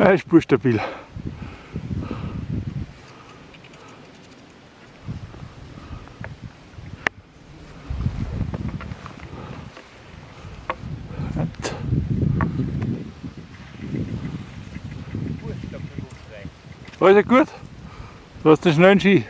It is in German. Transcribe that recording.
Er ist buchstabil. Alles gut? Du hast einen schnellen Ski.